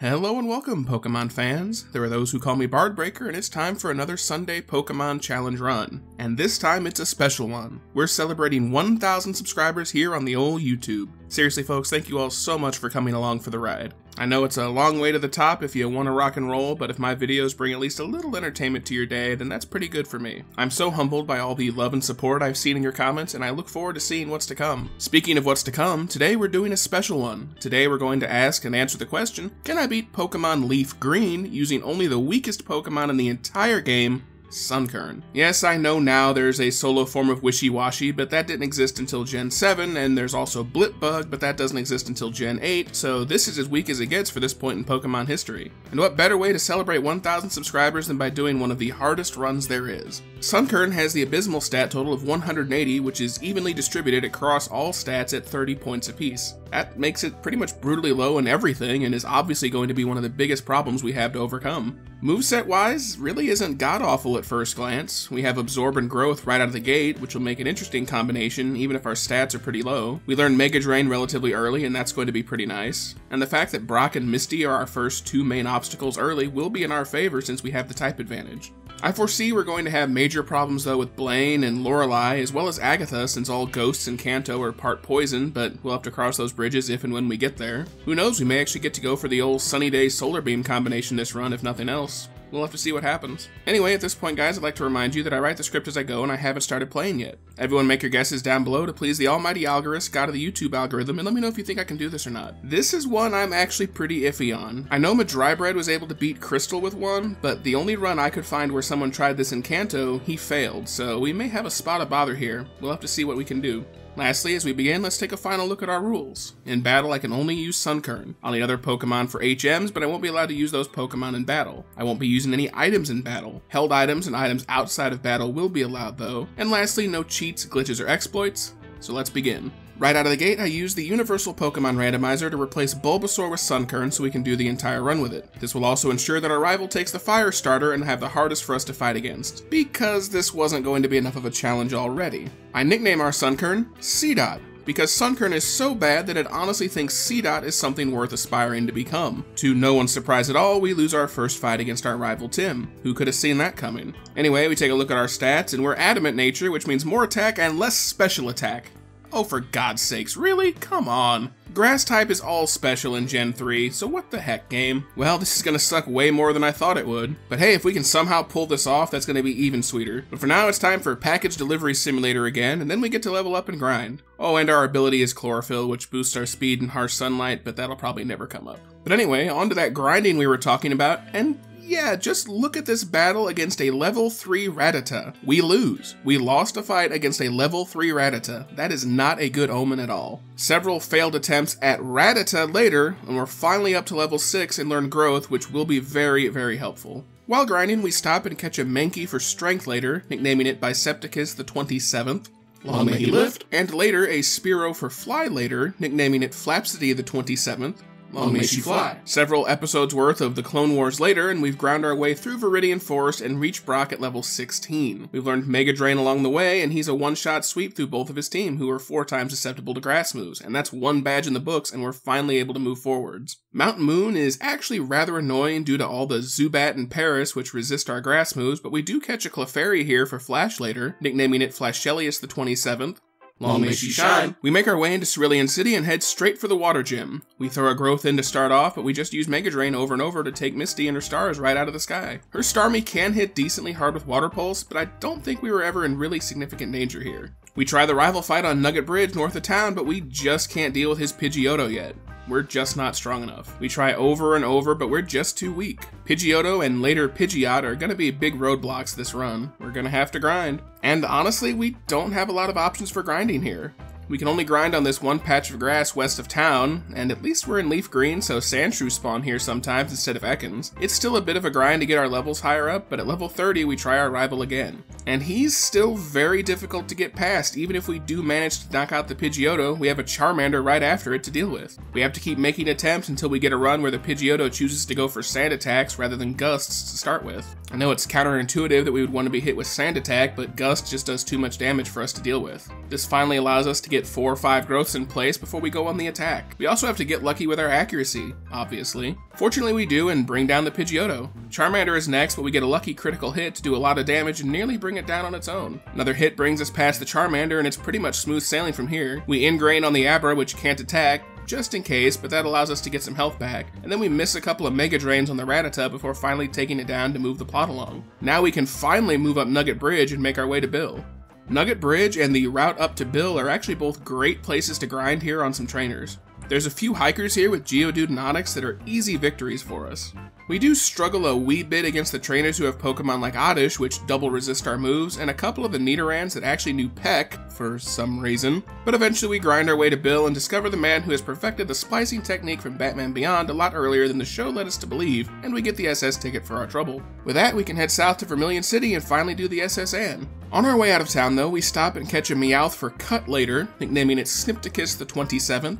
Hello and welcome, Pokemon fans. There are those who call me Bardbreaker, and it's time for another Sunday Pokemon Challenge run. And this time it's a special one. We're celebrating 1,000 subscribers here on the old YouTube. Seriously, folks, thank you all so much for coming along for the ride. I know it's a long way to the top if you want to rock and roll, but if my videos bring at least a little entertainment to your day, then that's pretty good for me. I'm so humbled by all the love and support I've seen in your comments, and I look forward to seeing what's to come. Speaking of what's to come, today we're doing a special one. Today we're going to ask and answer the question, can I beat Pokemon Leaf Green using only the weakest Pokemon in the entire game, Sunkern. Yes, I know now there's a solo form of Wishiwashi, but that didn't exist until Gen 7, and there's also Blipbug, but that doesn't exist until Gen 8, so this is as weak as it gets for this point in Pokemon history. And what better way to celebrate 1,000 subscribers than by doing one of the hardest runs there is? Sunkern has the abysmal stat total of 180, which is evenly distributed across all stats at 30 points apiece. That makes it pretty much brutally low in everything, and is obviously going to be one of the biggest problems we have to overcome. Moveset wise, really isn't god awful at first glance. We have Absorb and Growth right out of the gate, which will make an interesting combination, even if our stats are pretty low. We learn Mega Drain relatively early, and that's going to be pretty nice. And the fact that Brock and Misty are our first two main obstacles early will be in our favor since we have the type advantage. I foresee we're going to have major problems though with Blaine and Lorelei, as well as Agatha, since all ghosts in Kanto are part poison, but we'll have to cross those bridges if and when we get there. Who knows, we may actually get to go for the old Sunny Day Solar Beam combination this run, if nothing else. We'll have to see what happens. Anyway, at this point, guys, I'd like to remind you that I write the script as I go and I haven't started playing yet. Everyone make your guesses down below to please the almighty algorithm, god of the YouTube algorithm, and let me know if you think I can do this or not. This is one I'm actually pretty iffy on. I know Madrybread was able to beat Crystal with one, but the only run I could find where someone tried this in Kanto, he failed, so we may have a spot of bother here. We'll have to see what we can do. Lastly, as we begin, let's take a final look at our rules. In battle, I can only use Sunkern. I'll need other Pokemon for HMs, but I won't be allowed to use those Pokemon in battle. I won't be using any items in battle. Held items and items outside of battle will be allowed though. And lastly, no cheats, glitches, or exploits. So let's begin. Right out of the gate, I use the Universal Pokemon Randomizer to replace Bulbasaur with Sunkern so we can do the entire run with it. This will also ensure that our rival takes the Fire Starter and have the hardest for us to fight against, because this wasn't going to be enough of a challenge already. I nickname our Sunkern Seedot, because Sunkern is so bad that it honestly thinks Seedot is something worth aspiring to become. To no one's surprise at all, we lose our first fight against our rival Tim. Who could have seen that coming? Anyway, we take a look at our stats, and we're adamant nature, which means more attack and less special attack. Oh, for God's sakes, really? Come on. Grass type is all special in Gen 3, so what the heck, game? Well, this is gonna suck way more than I thought it would. But hey, if we can somehow pull this off, that's gonna be even sweeter. But for now, it's time for Package Delivery Simulator again, and then we get to level up and grind. Oh, and our ability is Chlorophyll, which boosts our speed in harsh sunlight, but that'll probably never come up. But anyway, on to that grinding we were talking about, and yeah, just look at this battle against a level 3 Rattata. We lose. We lost a fight against a level 3 Rattata. That is not a good omen at all. Several failed attempts at Rattata later, and we're finally up to level 6 and learn growth, which will be very, very helpful. While grinding, we stop and catch a Mankey for strength later, nicknaming it Bisepticus the 27th. Long may he live. And later, a Spearow for fly later, nicknaming it Flapsity the 27th. Long may she fly. Several episodes worth of the Clone Wars later, and we've ground our way through Viridian Forest and reached Brock at level 16. We've learned Mega Drain along the way, and he's a one-shot sweep through both of his team, who are four times susceptible to grass moves, and that's one badge in the books, and we're finally able to move forwards. Mount Moon is actually rather annoying due to all the Zubat and Paras which resist our grass moves, but we do catch a Clefairy here for Flash later, nicknaming it Flashelius the 27th. Long may she shine. We make our way into Cerulean City and head straight for the water gym. We throw a growth in to start off, but we just use Mega Drain over and over to take Misty and her stars right out of the sky. Her Starmie can hit decently hard with Water Pulse, but I don't think we were ever in really significant danger here. We try the rival fight on Nugget Bridge north of town, but we just can't deal with his Pidgeotto yet. We're just not strong enough. We try over and over, but we're just too weak. Pidgeotto and later Pidgeot are gonna be big roadblocks this run. We're gonna have to grind. And honestly, we don't have a lot of options for grinding here. We can only grind on this one patch of grass west of town, and at least we're in leaf green, so Sandshrew spawn here sometimes instead of Ekans. It's still a bit of a grind to get our levels higher up, but at level 30 we try our rival again. And he's still very difficult to get past, even if we do manage to knock out the Pidgeotto, we have a Charmander right after it to deal with. We have to keep making attempts until we get a run where the Pidgeotto chooses to go for sand attacks rather than gusts to start with. I know it's counterintuitive that we would want to be hit with Sand Attack, but Gust just does too much damage for us to deal with. This finally allows us to get 4 or 5 growths in place before we go on the attack. We also have to get lucky with our accuracy, obviously. Fortunately we do and bring down the Pidgeotto. Charmander is next, but we get a lucky critical hit to do a lot of damage and nearly bring it down on its own. Another hit brings us past the Charmander and it's pretty much smooth sailing from here. We ingrain on the Abra which can't attack, just in case, but that allows us to get some health back. And then we miss a couple of Mega Drains on the Rattata before finally taking it down to move the plot along. Now we can finally move up Nugget Bridge and make our way to Bill. Nugget Bridge and the route up to Bill are actually both great places to grind here on some trainers. There's a few hikers here with Geodude and Onix that are easy victories for us. We do struggle a wee bit against the trainers who have Pokemon like Oddish, which double resist our moves, and a couple of the Nidorans that actually knew Peck, for some reason. But eventually we grind our way to Bill and discover the man who has perfected the splicing technique from Batman Beyond a lot earlier than the show led us to believe, and we get the SS ticket for our trouble. With that, we can head south to Vermilion City and finally do the SS Anne. On our way out of town, though, we stop and catch a Meowth for Cut later, nicknaming it Snipticus the 27th,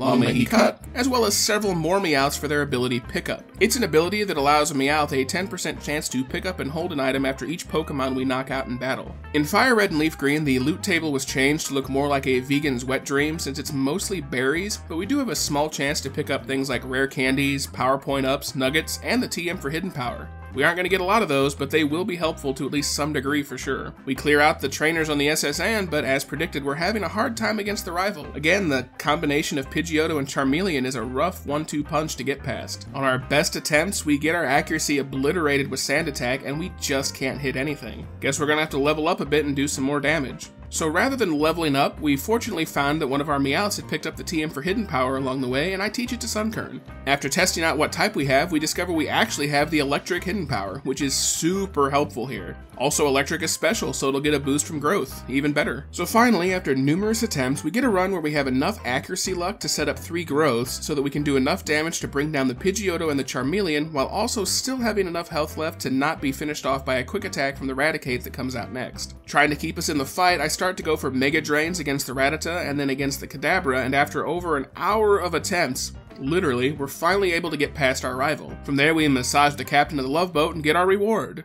He Cut, as well as several more Meowths for their ability Pickup. It's an ability that allows a Meowth a 10% chance to pick up and hold an item after each Pokemon we knock out in battle. In Fire Red and Leaf Green, the loot table was changed to look more like a vegan's wet dream since it's mostly berries, but we do have a small chance to pick up things like rare candies, PowerPoint ups, nuggets, and the TM for hidden power. We aren't going to get a lot of those, but they will be helpful to at least some degree for sure. We clear out the trainers on the SS Anne, but as predicted, we're having a hard time against the rival. Again, the combination of Pidgeotto and Charmeleon is a rough one-two punch to get past. On our best attempts, we get our accuracy obliterated with Sand Attack, and we just can't hit anything. Guess we're gonna have to level up a bit and do some more damage. So rather than leveling up, we fortunately found that one of our Meowths had picked up the TM for Hidden Power along the way, and I teach it to Sunkern. After testing out what type we have, we discover we actually have the Electric Hidden Power, which is super helpful here. Also, Electric is special, so it'll get a boost from growth, even better. So finally, after numerous attempts, we get a run where we have enough accuracy luck to set up three growths so that we can do enough damage to bring down the Pidgeotto and the Charmeleon, while also still having enough health left to not be finished off by a quick attack from the Raticate that comes out next. Trying to keep us in the fight, I start to go for Mega Drains against the Rattata and then against the Kadabra, and after over an hour of attempts, literally, we're finally able to get past our rival. From there, we massage the captain of the love boat and get our reward.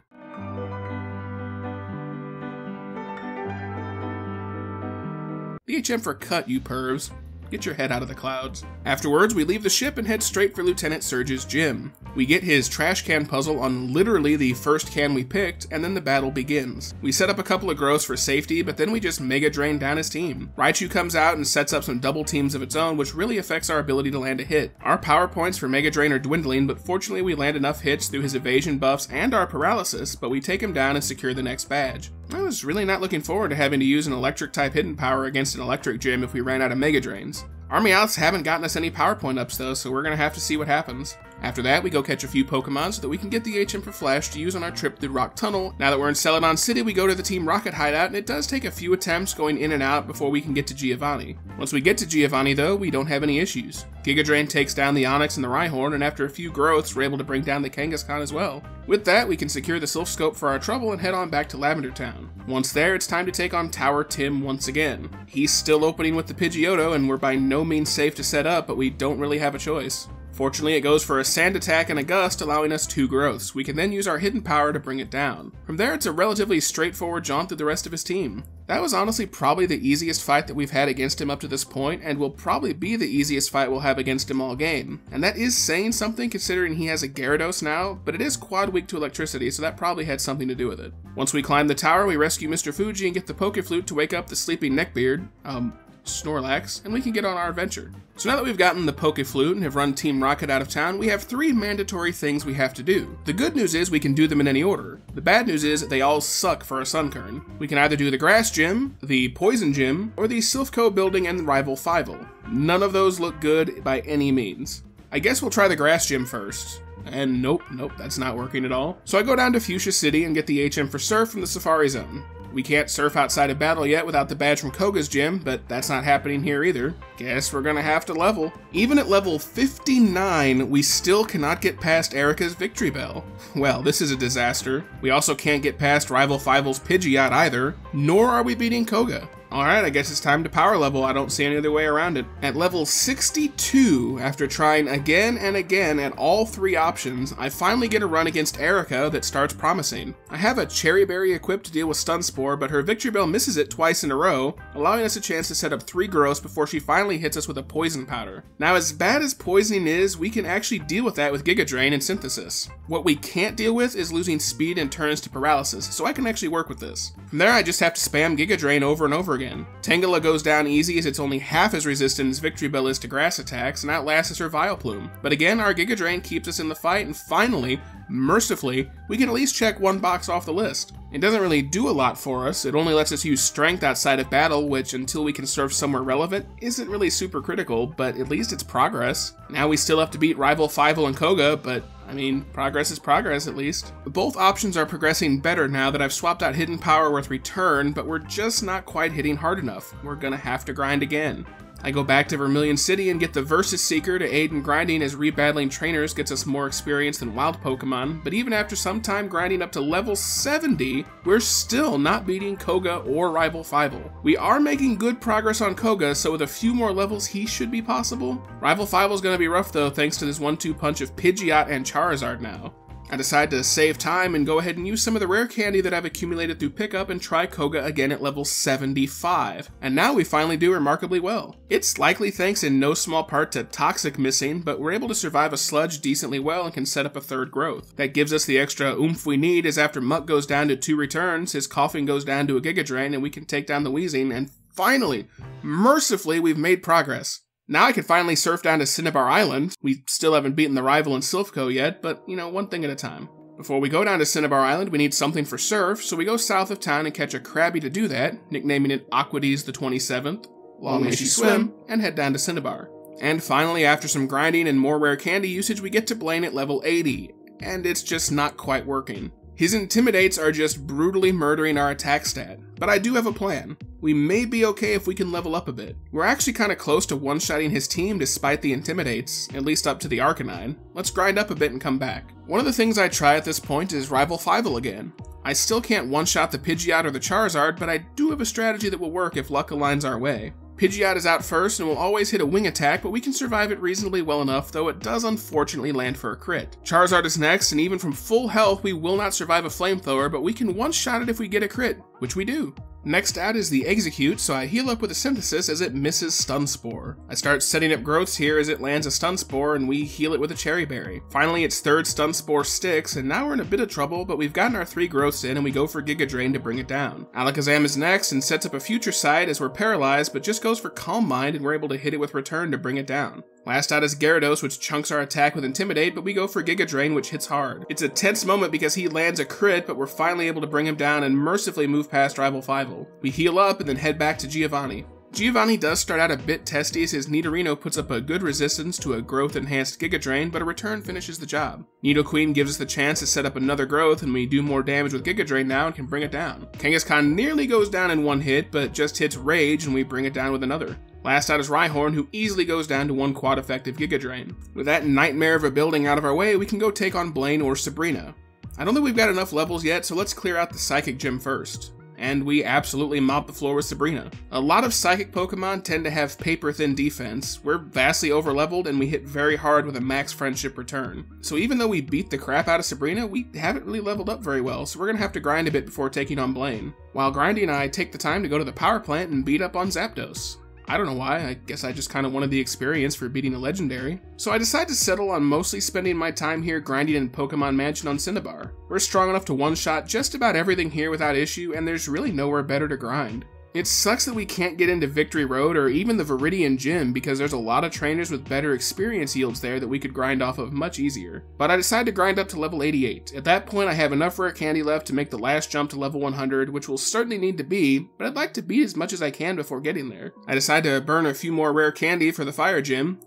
The HM for cut, you pervs. Get your head out of the clouds. Afterwards, we leave the ship and head straight for Lieutenant Surge's gym. We get his trash can puzzle on literally the first can we picked, and then the battle begins. We set up a couple of growths for safety, but then we just mega drain down his team. Raichu comes out and sets up some double teams of its own, which really affects our ability to land a hit. Our power points for Mega Drain are dwindling, but fortunately we land enough hits through his evasion buffs and our paralysis, but we take him down and secure the next badge. I was really not looking forward to having to use an electric type hidden power against an electric gym if we ran out of Mega Drains. Our Meowths haven't gotten us any PowerPoint ups though, so we're gonna have to see what happens. After that, we go catch a few Pokemon so that we can get the HM for Flash to use on our trip through Rock Tunnel. Now that we're in Celadon City, we go to the Team Rocket hideout, and it does take a few attempts going in and out before we can get to Giovanni. Once we get to Giovanni, though, we don't have any issues. Giga Drain takes down the Onix and the Rhyhorn, and after a few growths, we're able to bring down the Kangaskhan as well. With that, we can secure the Silph Scope for our trouble and head on back to Lavender Town. Once there, it's time to take on Tower Tim once again. He's still opening with the Pidgeotto, and we're by no means safe to set up, but we don't really have a choice. Fortunately, it goes for a sand attack and a gust, allowing us two growths. We can then use our hidden power to bring it down. From there, it's a relatively straightforward jaunt through the rest of his team. That was honestly probably the easiest fight that we've had against him up to this point, and will probably be the easiest fight we'll have against him all game. And that is saying something considering he has a Gyarados now, but it is quad weak to electricity, so that probably had something to do with it. Once we climb the tower, we rescue Mr. Fuji and get the Pokeflute to wake up the sleeping Neckbeard. Um, Snorlax, and we can get on our adventure. So now that we've gotten the Pokeflute and have run Team Rocket out of town, we have three mandatory things we have to do. The good news is we can do them in any order. The bad news is they all suck for a Sunkern. We can either do the Grass Gym, the Poison Gym, or the Silph Co building and Rival Fivel. None of those look good by any means. I guess we'll try the Grass Gym first. And nope, nope, that's not working at all. So I go down to Fuchsia City and get the HM for Surf from the Safari Zone. We can't surf outside of battle yet without the badge from Koga's gym, but that's not happening here either. Guess we're gonna have to level. Even at level 59, we still cannot get past Erika's Victreebel. Well, this is a disaster. We also can't get past Rival Fivel's Pidgeot either, nor are we beating Koga. Alright, I guess it's time to power level. I don't see any other way around it. At level 62, after trying again and again at all three options, I finally get a run against Erika that starts promising. I have a Cheri Berry equipped to deal with Stun Spore, but her Victreebel misses it twice in a row, allowing us a chance to set up three growths before she finally hits us with a Poison Powder. Now, as bad as poisoning is, we can actually deal with that with Giga Drain and Synthesis. What we can't deal with is losing speed and turns to paralysis, so I can actually work with this. From there, I just have to spam Giga Drain over and over again. Tangela goes down easy as it's only half as resistant as Victreebel is to grass attacks and outlasts her Vileplume. But again, our Giga Drain keeps us in the fight, and finally, mercifully, we can at least check one box off the list. It doesn't really do a lot for us, it only lets us use strength outside of battle, which until we can serve somewhere relevant, isn't really super critical, but at least it's progress. Now we still have to beat rival Fivel and Koga, but I mean, progress is progress at least. Both options are progressing better now that I've swapped out Hidden Power with Return, but we're just not quite hitting hard enough. We're gonna have to grind again. I go back to Vermilion City and get the Versus Seeker to aid in grinding as rebattling trainers gets us more experience than wild Pokemon, but even after some time grinding up to level 70, we're still not beating Koga or Rival Fivel. We are making good progress on Koga, so with a few more levels he should be possible. Rival Fivel's gonna be rough though thanks to this 1-2 punch of Pidgeot and Charizard now. I decide to save time and go ahead and use some of the rare candy that I've accumulated through pickup and try Koga again at level 75. And now we finally do remarkably well. It's likely thanks in no small part to Toxic missing, but we're able to survive a sludge decently well and can set up a third growth. That gives us the extra oomph we need as after Muk goes down to two returns, his Koffing goes down to a Giga Drain and we can take down the Weezing and finally, mercifully, we've made progress. Now I can finally surf down to Cinnabar Island. We still haven't beaten the rival in Silph yet, but you know, one thing at a time. Before we go down to Cinnabar Island, we need something for surf, so we go south of town and catch a Krabby to do that, nicknaming it Aquades the 27th, long may she swim, and head down to Cinnabar. And finally, after some grinding and more rare candy usage, we get to Blaine at level 80, and it's just not quite working. His intimidates are just brutally murdering our attack stat, but I do have a plan. We may be okay if we can level up a bit. We're actually kind of close to one-shotting his team despite the intimidates, at least up to the Arcanine. Let's grind up a bit and come back. One of the things I try at this point is Rival Fivel again. I still can't one-shot the Pidgeot or the Charizard, but I do have a strategy that will work if luck aligns our way. Pidgeot is out first and will always hit a wing attack, but we can survive it reasonably well enough, though it does unfortunately land for a crit. Charizard is next, and even from full health, we will not survive a flamethrower, but we can one-shot it if we get a crit, which we do. Next out is the Exeggcute, so I heal up with a Synthesis as it misses Stun Spore. I start setting up growths here as it lands a Stun Spore and we heal it with a Cheri Berry. Finally, its third Stun Spore sticks, and now we're in a bit of trouble, but we've gotten our three growths in and we go for Giga Drain to bring it down. Alakazam is next and sets up a Future Sight as we're paralyzed, but just goes for Calm Mind and we're able to hit it with Return to bring it down. Last out is Gyarados, which chunks our attack with Intimidate, but we go for Giga Drain, which hits hard. It's a tense moment because he lands a crit, but we're finally able to bring him down and mercifully move past Rival Fivel. We heal up and then head back to Giovanni. Giovanni does start out a bit testy as his Nidorino puts up a good resistance to a growth enhanced Giga Drain, but a return finishes the job. Nidoqueen gives us the chance to set up another growth and we do more damage with Giga Drain now and can bring it down. Kangaskhan nearly goes down in one hit, but just hits Rage and we bring it down with another. Last out is Rhyhorn, who easily goes down to one quad effective Giga Drain. With that nightmare of a building out of our way, we can go take on Blaine or Sabrina. I don't think we've got enough levels yet, so let's clear out the Psychic Gym first. And we absolutely mop the floor with Sabrina. A lot of Psychic Pokemon tend to have paper thin defense. We're vastly overleveled and we hit very hard with a max friendship return. So even though we beat the crap out of Sabrina, we haven't really leveled up very well, so we're gonna have to grind a bit before taking on Blaine. While Grindy and I take the time to go to the power plant and beat up on Zapdos. I don't know why, I guess I just kind of wanted the experience for beating a legendary. So I decided to settle on mostly spending my time here grinding in Pokemon Mansion on Cinnabar. We're strong enough to one-shot just about everything here without issue, and there's really nowhere better to grind. It sucks that we can't get into Victory Road or even the Viridian Gym because there's a lot of trainers with better experience yields there that we could grind off of much easier. But I decide to grind up to level 88. At that point I have enough rare candy left to make the last jump to level 100, which will certainly need to be, but I'd like to beat as much as I can before getting there. I decide to burn a few more rare candy for the Fire Gym.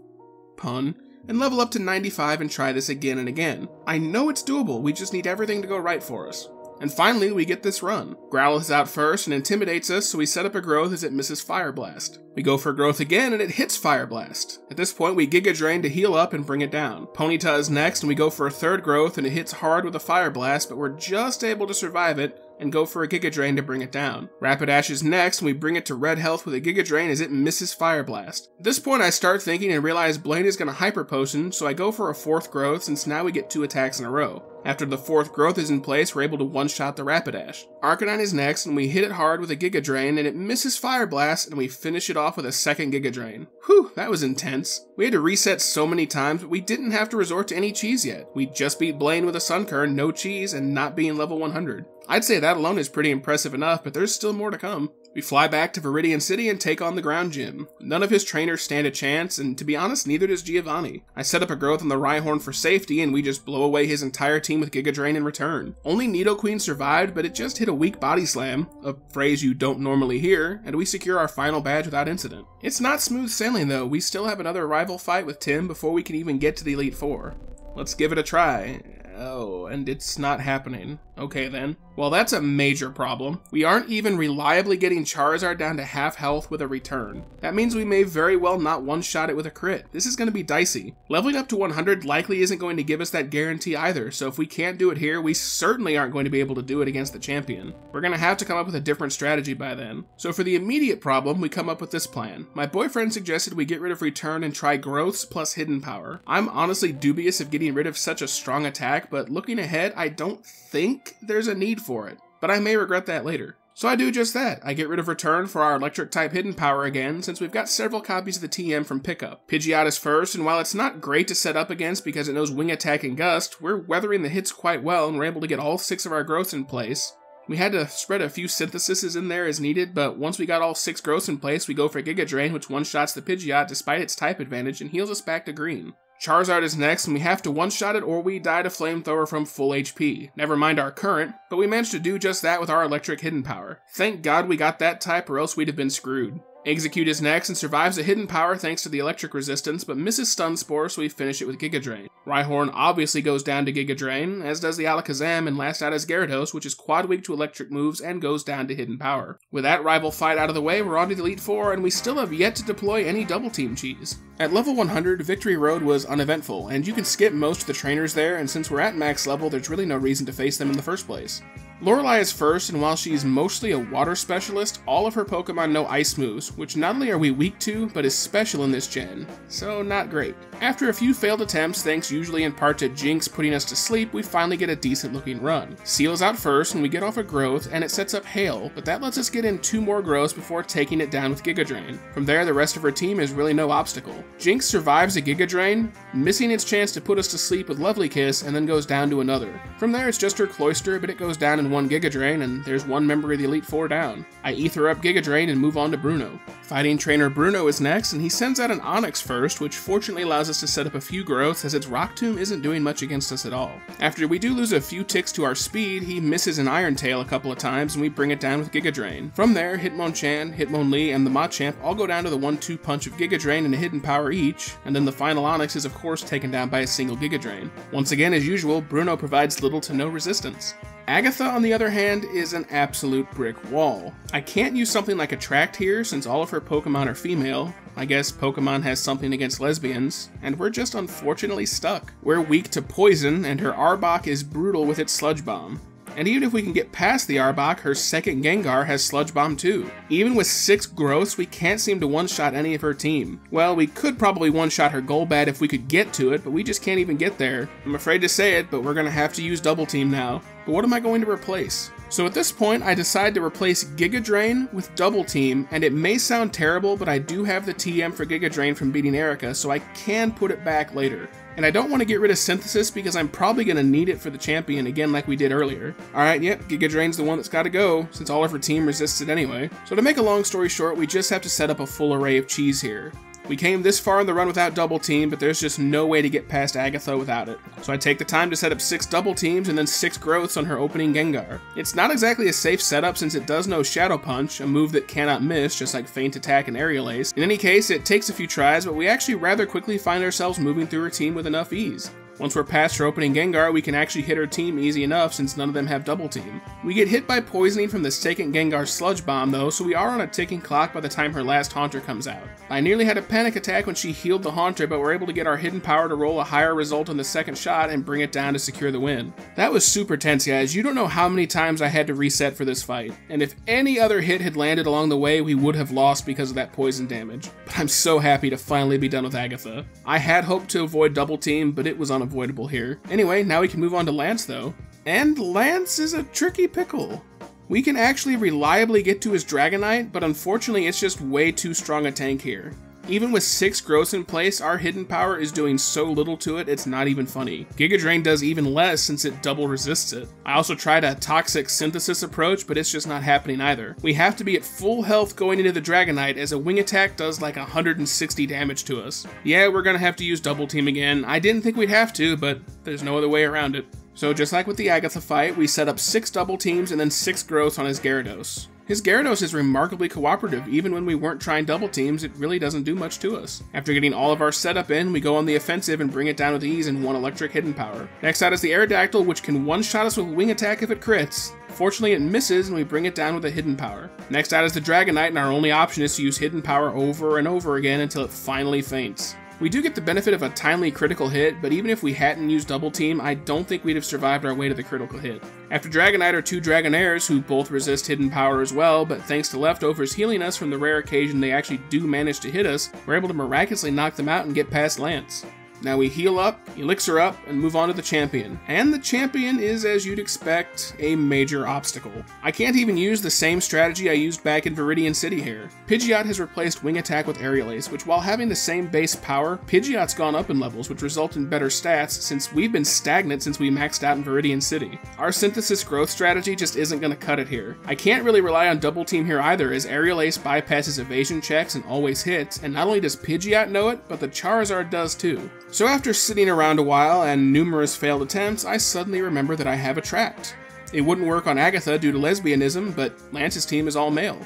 Pun and level up to 95 and try this again and again. I know it's doable, we just need everything to go right for us. And finally, we get this run. Growl is out first and intimidates us, so we set up a growth as it misses Fire Blast. We go for growth again and it hits Fire Blast. At this point, we Giga Drain to heal up and bring it down. Ponyta is next and we go for a third growth and it hits hard with a Fire Blast, but we're just able to survive it and go for a Giga Drain to bring it down. Rapidash is next, and we bring it to red health with a Giga Drain as it misses Fire Blast. At this point, I start thinking and realize Blaine is going to Hyper Potion, so I go for a fourth growth since now we get two attacks in a row. After the fourth growth is in place, we're able to one-shot the Rapidash. Arcanine is next, and we hit it hard with a Giga Drain, and it misses Fire Blast, and we finish it off with a second Giga Drain. Whew, that was intense. We had to reset so many times, but we didn't have to resort to any cheese yet. We just beat Blaine with a Sunkern, no cheese, and not being level 100. I'd say that alone is pretty impressive enough, but there's still more to come. We fly back to Viridian City and take on the ground gym. None of his trainers stand a chance, and to be honest, neither does Giovanni. I set up a growth on the Rhyhorn for safety, and we just blow away his entire team with Giga Drain in return. Only Nidoqueen survived, but it just hit a weak body slam, a phrase you don't normally hear, and we secure our final badge without incident. It's not smooth sailing though, we still have another rival fight with Tim before we can even get to the Elite Four. Let's give it a try. Oh, and it's not happening. Okay then. Well, that's a major problem. We aren't even reliably getting Charizard down to half health with a return. That means we may very well not one-shot it with a crit. This is going to be dicey. Leveling up to 100 likely isn't going to give us that guarantee either, so if we can't do it here, we certainly aren't going to be able to do it against the champion. We're going to have to come up with a different strategy by then. So for the immediate problem, we come up with this plan. My boyfriend suggested we get rid of return and try growths plus hidden power. I'm honestly dubious of getting rid of such a strong attack, but looking ahead, I don't think there's a need for it, but I may regret that later. So I do just that. I get rid of return for our electric type hidden power again, since we've got several copies of the TM from pickup. Pidgeot is first, and while it's not great to set up against because it knows wing attack and gust, we're weathering the hits quite well and we're able to get all six of our growths in place. We had to spread a few syntheses in there as needed, but once we got all six growths in place, we go for Giga Drain, which one-shots the Pidgeot despite its type advantage and heals us back to green. Charizard is next, and we have to one-shot it or we die to Flamethrower from full HP. Never mind our current, but we managed to do just that with our electric hidden power. Thank god we got that type or else we'd have been screwed. Exeggcute is next and survives a hidden power thanks to the electric resistance, but misses Stun Spore, so we finish it with Giga Drain. Rhyhorn obviously goes down to Giga Drain, as does the Alakazam, and last out is Gyarados, which is quad weak to electric moves and goes down to hidden power. With that rival fight out of the way, we're on to the Elite Four, and we still have yet to deploy any double team cheese. At level 100, Victory Road was uneventful, and you can skip most of the trainers there, and since we're at max level, there's really no reason to face them in the first place. Lorelei is first, and while she's mostly a water specialist, all of her Pokemon know ice moves, which not only are we weak to, but is special in this gen, so not great. After a few failed attempts, thanks usually in part to Jynx putting us to sleep, we finally get a decent looking run. Seel is out first, and we get off a growth, and it sets up Hail, but that lets us get in two more growths before taking it down with Giga Drain. From there, the rest of her team is really no obstacle. Jynx survives a Giga Drain, missing its chance to put us to sleep with Lovely Kiss, and then goes down to another. From there, it's just her Cloyster, but it goes down in one Giga Drain, and there's one member of the Elite Four down. I ether up Giga Drain and move on to Bruno. Fighting Trainer Bruno is next, and he sends out an Onix first, which fortunately allows us to set up a few growths as its Rock Tomb isn't doing much against us at all. After we do lose a few ticks to our speed, he misses an Iron Tail a couple of times, and we bring it down with Giga Drain. From there, Hitmonchan, Hitmonlee, and the Machamp all go down to the 1-2 punch of Giga Drain and a Hidden Power each, and then the final Onix is of course taken down by a single Giga Drain. Once again, as usual, Bruno provides little to no resistance. Agatha, on the other hand, is an absolute brick wall. I can't use something like Attract here since all of her Pokemon are female. I guess Pokemon has something against lesbians, and we're just unfortunately stuck. We're weak to poison, and her Arbok is brutal with its Sludge Bomb. And even if we can get past the Arbok, her second Gengar has Sludge Bomb too. Even with 6 growths, we can't seem to one-shot any of her team. Well, we could probably one-shot her Golbat if we could get to it, but we just can't even get there. I'm afraid to say it, but we're gonna have to use Double Team now. But what am I going to replace? So at this point, I decide to replace Giga Drain with Double Team, and it may sound terrible, but I do have the TM for Giga Drain from beating Erika, so I can put it back later. And I don't want to get rid of Synthesis because I'm probably going to need it for the champion again like we did earlier. Alright, yep, Giga Drain's the one that's got to go, since all of her team resists it anyway. So to make a long story short, we just have to set up a full array of cheese here. We came this far in the run without double team, but there's just no way to get past Agatha without it. So I take the time to set up 6 double teams and then 6 growths on her opening Gengar. It's not exactly a safe setup since it does know Shadow Punch, a move that cannot miss, just like Feint Attack and Aerial Ace. In any case, it takes a few tries, but we actually rather quickly find ourselves moving through her team with enough ease. Once we're past her opening Gengar, we can actually hit her team easy enough since none of them have double team. We get hit by poisoning from the second Gengar Sludge Bomb though, so we are on a ticking clock by the time her last Haunter comes out. I nearly had a panic attack when she healed the Haunter, but we're able to get our hidden power to roll a higher result on the second shot and bring it down to secure the win. That was super tense guys, you don't know how many times I had to reset for this fight, and if any other hit had landed along the way, we would have lost because of that poison damage. But I'm so happy to finally be done with Agatha. I had hoped to avoid double team, but it was unavoidable here. Anyway, now we can move on to Lance though. And Lance is a tricky pickle. We can actually reliably get to his Dragonite, but unfortunately it's just way too strong a tank here. Even with 6 growths in place, our hidden power is doing so little to it, it's not even funny. Giga Drain does even less since it double resists it. I also tried a toxic synthesis approach, but it's just not happening either. We have to be at full health going into the Dragonite as a wing attack does like 160 damage to us. Yeah, we're gonna have to use double team again. I didn't think we'd have to, but there's no other way around it. So just like with the Agatha fight, we set up 6 double teams and then 6 growths on his Gyarados. His Gyarados is remarkably cooperative, even when we weren't trying double teams, it really doesn't do much to us. After getting all of our setup in, we go on the offensive and bring it down with ease in one electric hidden power. Next out is the Aerodactyl, which can one-shot us with wing attack if it crits. Fortunately, it misses and we bring it down with a hidden power. Next out is the Dragonite, and our only option is to use hidden power over and over again until it finally faints. We do get the benefit of a timely critical hit, but even if we hadn't used Double Team, I don't think we'd have survived our way to the critical hit. After Dragonite are two Dragonairs, who both resist hidden power as well, but thanks to leftovers healing us from the rare occasion they actually do manage to hit us, we're able to miraculously knock them out and get past Lance. Now we heal up, elixir up, and move on to the champion. And the champion is, as you'd expect, a major obstacle. I can't even use the same strategy I used back in Viridian City here. Pidgeot has replaced Wing Attack with Aerial Ace, which while having the same base power, Pidgeot's gone up in levels, which result in better stats since we've been stagnant since we maxed out in Viridian City. Our synthesis growth strategy just isn't going to cut it here. I can't really rely on double team here either, as Aerial Ace bypasses evasion checks and always hits, and not only does Pidgeot know it, but the Charizard does too. So after sitting around a while and numerous failed attempts, I suddenly remember that I have Attract. It wouldn't work on Agatha due to lesbianism, but Lance's team is all male.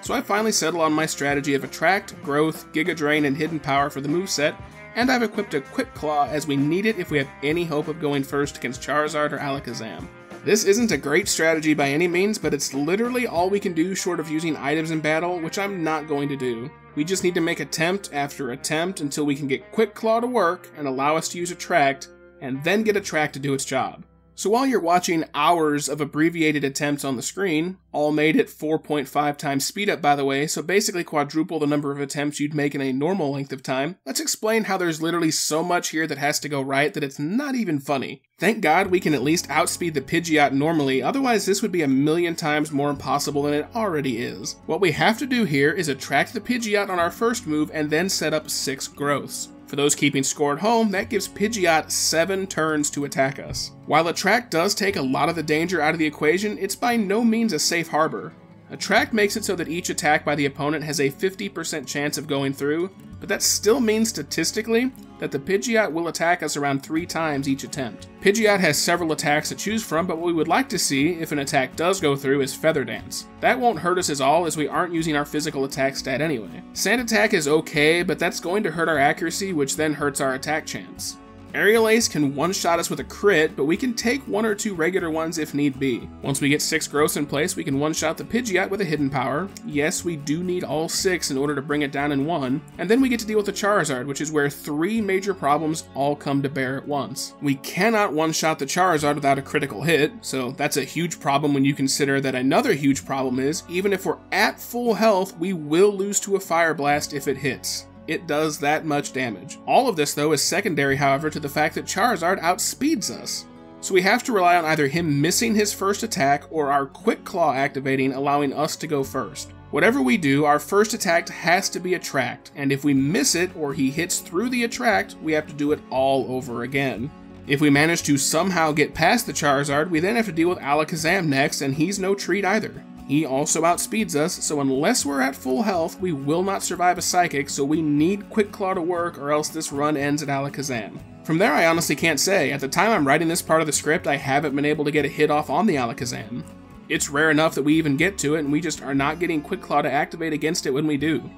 So I finally settle on my strategy of Attract, Growth, Giga Drain, and Hidden Power for the moveset, and I've equipped a Quick Claw as we need it if we have any hope of going first against Charizard or Alakazam. This isn't a great strategy by any means, but it's literally all we can do short of using items in battle, which I'm not going to do. We just need to make attempt after attempt until we can get Quick Claw to work and allow us to use Attract, and then get Attract to do its job. So while you're watching hours of abbreviated attempts on the screen, all made at 4.5 times speed up by the way, so basically quadruple the number of attempts you'd make in a normal length of time, let's explain how there's literally so much here that has to go right that it's not even funny. Thank God we can at least outspeed the Pidgeot normally, otherwise this would be a million times more impossible than it already is. What we have to do here is attract the Pidgeot on our first move and then set up 6 growths. For those keeping score at home, that gives Pidgeot 7 turns to attack us. While Attract does take a lot of the danger out of the equation, it's by no means a safe harbor. Attract makes it so that each attack by the opponent has a 50% chance of going through, but that still means statistically that the Pidgeot will attack us around three times each attempt. Pidgeot has several attacks to choose from, but what we would like to see, if an attack does go through, is Feather Dance. That won't hurt us at all, as we aren't using our physical attack stat anyway. Sand Attack is okay, but that's going to hurt our accuracy, which then hurts our attack chance. Aerial Ace can one-shot us with a crit, but we can take one or two regular ones if need be. Once we get 6 growths in place, we can one-shot the Pidgeot with a hidden power. Yes, we do need all 6 in order to bring it down in one. And then we get to deal with the Charizard, which is where three major problems all come to bear at once. We cannot one-shot the Charizard without a critical hit, so that's a huge problem when you consider that another huge problem is, even if we're at full health, we will lose to a Fire Blast if it hits it does that much damage. All of this, though, is secondary, however, to the fact that Charizard outspeeds us. So we have to rely on either him missing his first attack or our Quick Claw activating, allowing us to go first. Whatever we do, our first attack has to be Attract, and if we miss it or he hits through the Attract, we have to do it all over again. If we manage to somehow get past the Charizard, we then have to deal with Alakazam next, and he's no treat either. He also outspeeds us, so unless we're at full health, we will not survive a Psychic, so we need Quick Claw to work or else this run ends at Alakazam. From there, I honestly can't say. At the time I'm writing this part of the script, I haven't been able to get a hit off on the Alakazam. It's rare enough that we even get to it, and we just are not getting Quick Claw to activate against it when we do.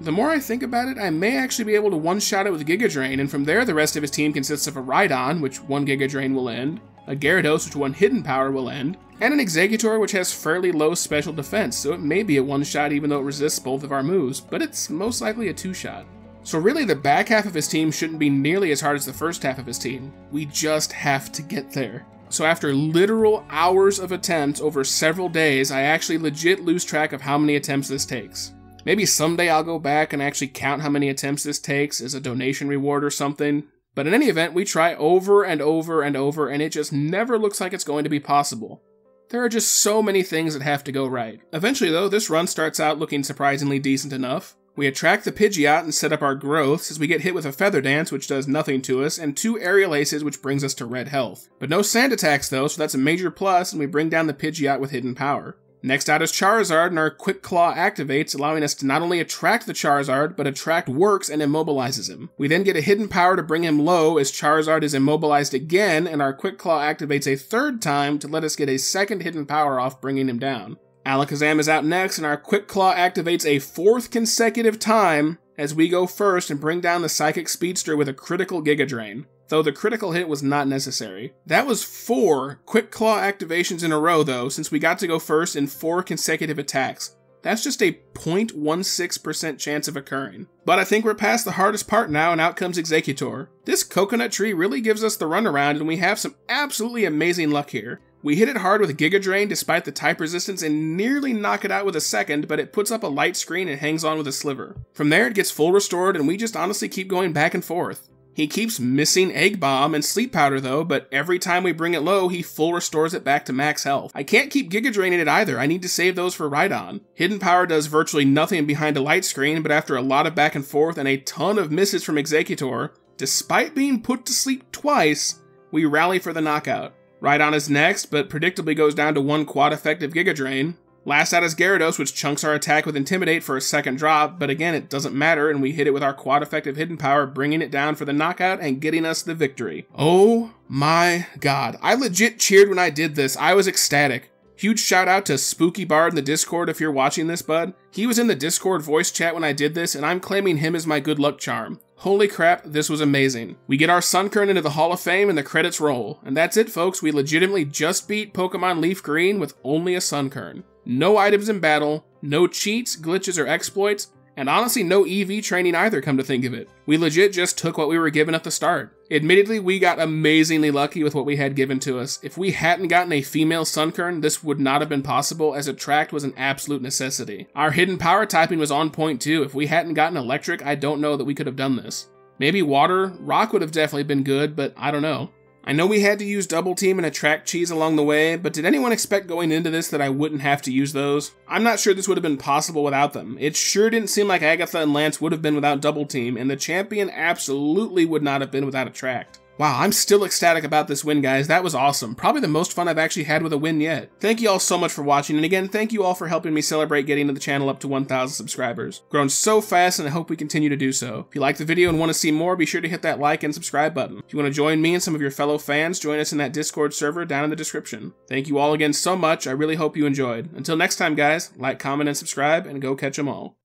The more I think about it, I may actually be able to one-shot it with Giga Drain, and from there the rest of his team consists of a Rhydon, which one Giga Drain will end, a Gyarados, which one Hidden Power will end, and an Exeggutor, which has fairly low special defense, so it may be a one-shot even though it resists both of our moves, but it's most likely a two-shot. So really the back half of his team shouldn't be nearly as hard as the first half of his team. We just have to get there. So after literal hours of attempts over several days, I actually legit lose track of how many attempts this takes. Maybe someday I'll go back and actually count how many attempts this takes as a donation reward or something. But in any event, we try over and over and over, and it just never looks like it's going to be possible. There are just so many things that have to go right. Eventually, though, this run starts out looking surprisingly decent enough. We attract the Pidgeot and set up our growths as we get hit with a Feather Dance, which does nothing to us, and two Aerial Aces, which brings us to red health. But no Sand attacks though, so that's a major plus, and we bring down the Pidgeot with Hidden Power. Next out is Charizard, and our Quick Claw activates, allowing us to not only attract the Charizard, but attract Works and immobilizes him. We then get a Hidden Power to bring him low as Charizard is immobilized again, and our Quick Claw activates a third time to let us get a second Hidden Power off, bringing him down. Alakazam is out next, and our Quick Claw activates a fourth consecutive time as we go first and bring down the Psychic Speedster with a critical Giga Drain. Though the critical hit was not necessary. That was four Quick Claw activations in a row, though, since we got to go first in four consecutive attacks. That's just a 0.16% chance of occurring. But I think we're past the hardest part now, and out comes Exeggutor. This coconut tree really gives us the runaround, and we have some absolutely amazing luck here. We hit it hard with Giga Drain despite the type resistance and nearly knock it out with a second, but it puts up a light screen and hangs on with a sliver. From there, it gets full restored, and we just honestly keep going back and forth. He keeps missing Egg Bomb and Sleep Powder though, but every time we bring it low, he full restores it back to max health. I can't keep Giga Draining it either, I need to save those for Rhydon. Hidden Power does virtually nothing behind a light screen, but after a lot of back and forth and a ton of misses from Exeggutor, despite being put to sleep twice, we rally for the knockout. Rhydon is next, but predictably goes down to one quad effective Giga Drain. Last out is Gyarados, which chunks our attack with Intimidate for a second drop, but again, it doesn't matter, and we hit it with our quad effective Hidden Power, bringing it down for the knockout and getting us the victory. Oh my god. I legit cheered when I did this. I was ecstatic. Huge shout out to Spooky Bard in the Discord if you're watching this, bud. He was in the Discord voice chat when I did this, and I'm claiming him as my good luck charm. Holy crap, this was amazing. We get our Sunkern into the Hall of Fame and the credits roll. And that's it, folks. We legitimately just beat Pokemon Leaf Green with only a Sunkern. No items in battle, no cheats, glitches, or exploits, and honestly, no EV training either, come to think of it. We legit just took what we were given at the start. Admittedly, we got amazingly lucky with what we had given to us. If we hadn't gotten a female Sunkern, this would not have been possible, as Attract was an absolute necessity. Our hidden power typing was on point too. If we hadn't gotten Electric, I don't know that we could have done this. Maybe Water, Rock would have definitely been good, but I don't know. I know we had to use Double Team and Attract Cheese along the way, but did anyone expect going into this that I wouldn't have to use those? I'm not sure this would have been possible without them. It sure didn't seem like Agatha and Lance would have been without Double Team, and the champion absolutely would not have been without Attract. Wow, I'm still ecstatic about this win, guys. That was awesome. Probably the most fun I've actually had with a win yet. Thank you all so much for watching, and again, thank you all for helping me celebrate getting the channel up to 1,000 subscribers. Grown so fast, and I hope we continue to do so. If you like the video and want to see more, be sure to hit that like and subscribe button. If you want to join me and some of your fellow fans, join us in that Discord server down in the description. Thank you all again so much. I really hope you enjoyed. Until next time, guys, like, comment, and subscribe, and go catch 'em all.